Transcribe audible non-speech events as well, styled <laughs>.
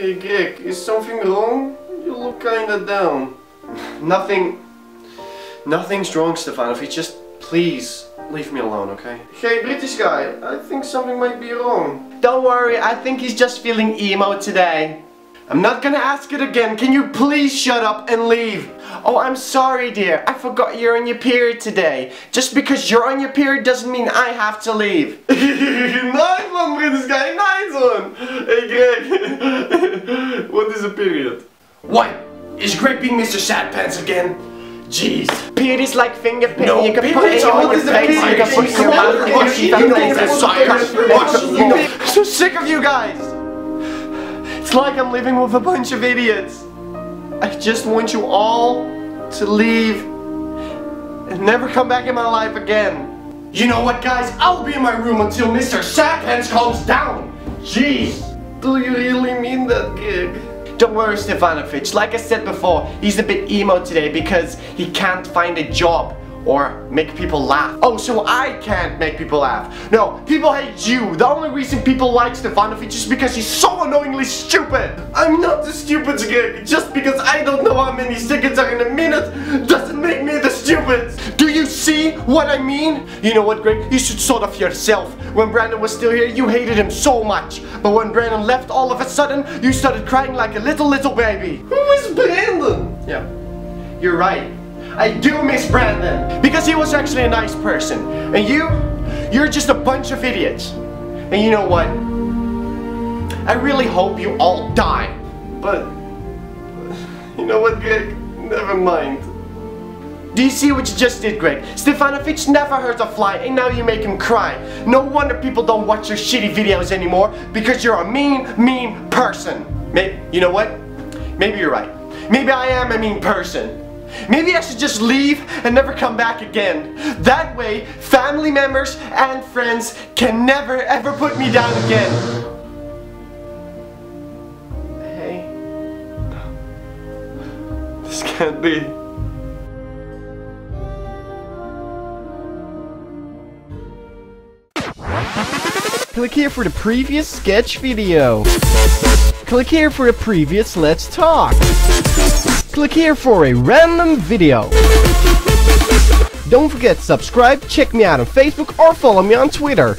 Hey Greg, is something wrong? You look kinda down. Nothing... Nothing's wrong, Stefanovic. Just please leave me alone, okay? Hey British guy, I think something might be wrong. Don't worry, I think he's just feeling emo today. I'm not gonna ask it again. Can you please shut up and leave? Oh, I'm sorry, dear. I forgot you're on your period today. Just because you're on your period doesn't mean I have to leave. <laughs> nice one, British guy. Nice one. Hey, Greg. <laughs> what is a period? What? Is Greg Mr. Sad Pants again? Jeez. Period is like fingerprint. No, you can put period on your is a face. You period? can put it in your mouth. You you can know put it in that's your science. I'm so sick of you guys. It's like I'm living with a bunch of idiots. I just want you all to leave and never come back in my life again. You know what, guys? I'll be in my room until Mr. Sad Pants calms down. Jeez. Do you really mean that, Gig? Don't worry, Stefanovic. Like I said before, he's a bit emo today because he can't find a job or make people laugh. Oh, so I can't make people laugh. No, people hate you. The only reason people like Stefanovic is because he's so annoyingly stupid. I'm not the stupid gig. Just because I don't know how many seconds are in a minute doesn't make me the stupid. See what I mean? You know what, Greg? You should sort of yourself. When Brandon was still here, you hated him so much. But when Brandon left, all of a sudden, you started crying like a little, little baby. Who is Brandon? Yeah, you're right. I do miss Brandon because he was actually a nice person. And you, you're just a bunch of idiots. And you know what? I really hope you all die. But, you know what, Greg? Never mind. Do you see what you just did, Greg? Stefanovic never hurt a fly and now you make him cry. No wonder people don't watch your shitty videos anymore because you're a mean, mean person. Maybe, you know what? Maybe you're right. Maybe I am a mean person. Maybe I should just leave and never come back again. That way, family members and friends can never ever put me down again. Hey. This can't be. Click here for the previous sketch video. Click here for the previous Let's Talk. Click here for a random video. Don't forget to subscribe, check me out on Facebook or follow me on Twitter.